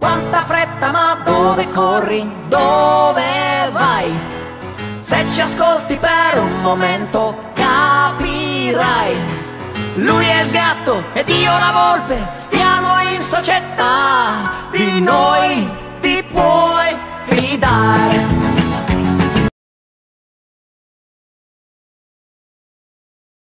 Quanta fretta, ma dove corri? Dove vai? Se ci ascolti per un momento capirai. Lui è il gatto ed io la volpe, stiamo in società,